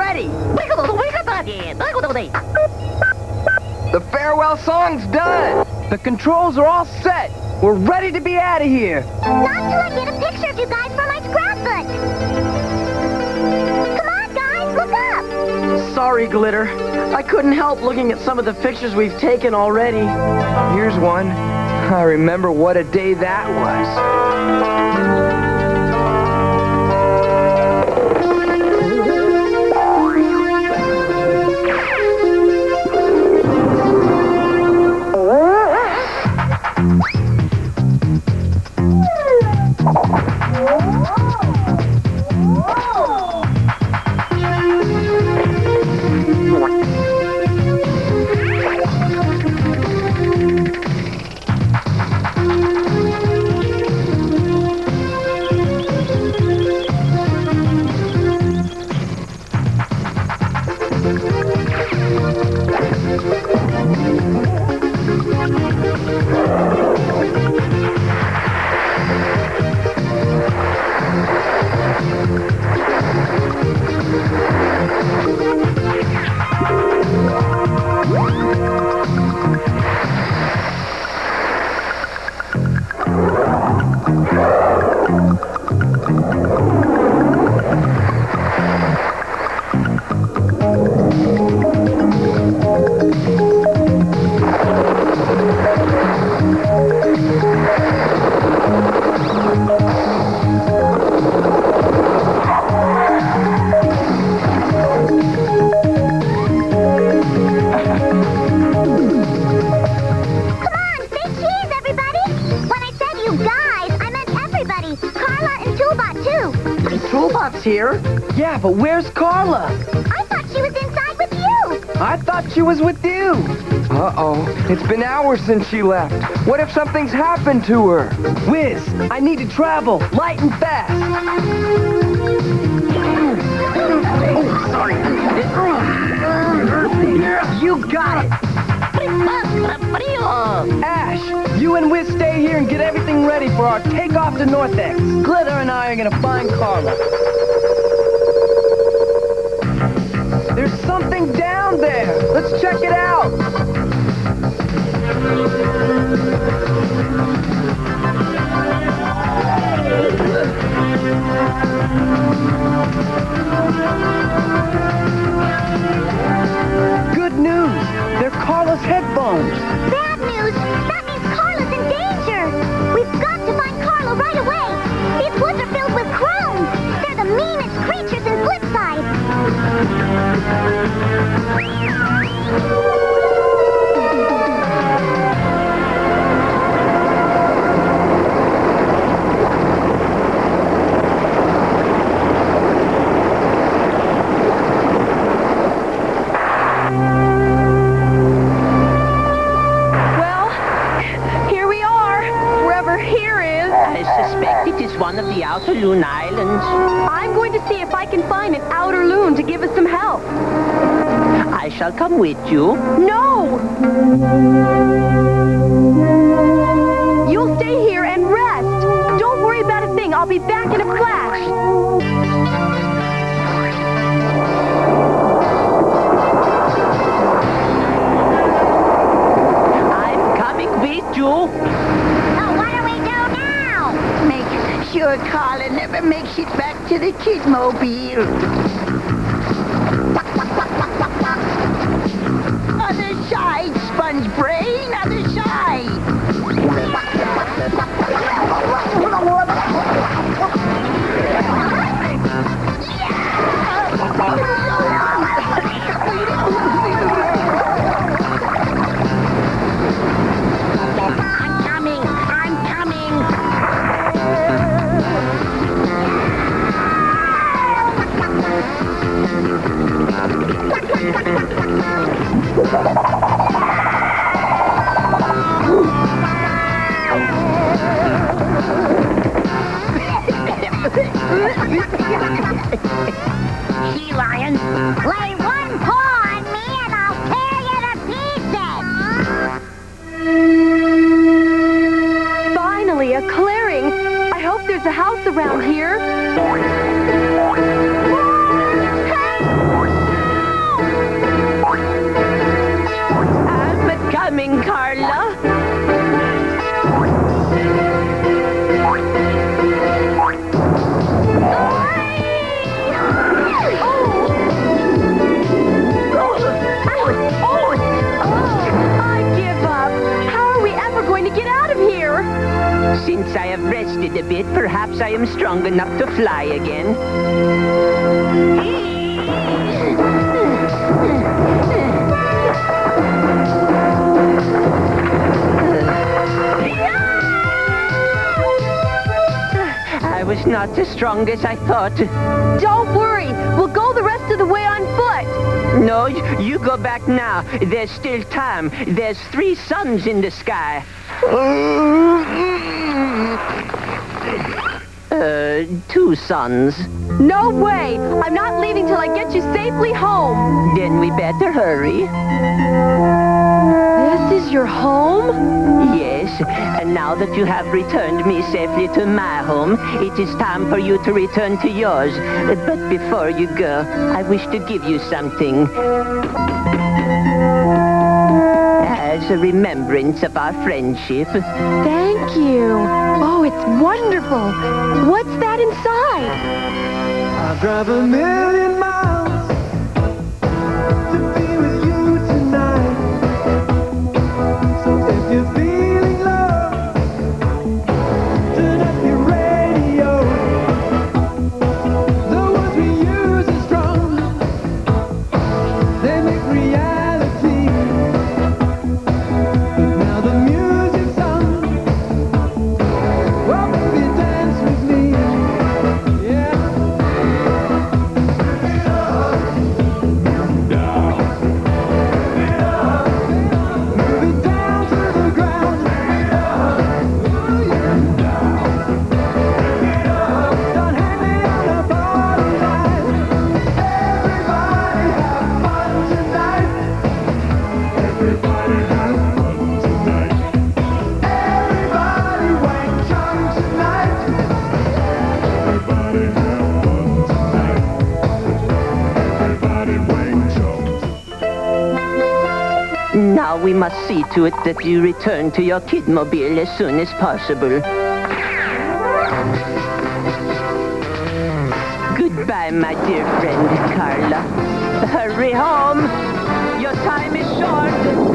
ready. The farewell song's done. The controls are all set. We're ready to be out of here. Not till I get a picture of you guys for my scrapbook. Come on, guys, look up. Sorry, Glitter. I couldn't help looking at some of the pictures we've taken already. Here's one. I remember what a day that was. Carla and Toolbot, too. Toolbot's here. Yeah, but where's Carla? I thought she was inside with you. I thought she was with you. Uh-oh. It's been hours since she left. What if something's happened to her? Whiz, I need to travel, light and fast. Oh, sorry. You got it. Ash, you and Whiz stay here and get everything ready for our takeoff to Northex. Glitter and I are gonna find Carla. There's something down there. Let's check it out. I can find an outer loon to give us some help. I shall come with you. No! You'll stay here and rest. Don't worry about a thing. I'll be back in a the Lion, one paw on me and I'll tear you to pieces. Finally, a clearing. I hope there's a house around here. Since I have rested a bit, perhaps I am strong enough to fly again. I was not as strong as I thought. Don't worry. We'll go the rest of the way on foot. No, you go back now. There's still time. There's three suns in the sky. Uh, two suns. No way. I'm not leaving till I get you safely home. Then we better hurry. This is your home? Yes, and now that you have returned me safely to my home, it is time for you to return to yours. But before you go, I wish to give you something. As a remembrance of our friendship. Thank you. Oh, it's wonderful. What's that inside? we must see to it that you return to your kidmobile as soon as possible. Goodbye, my dear friend, Carla. Hurry home. Your time is short.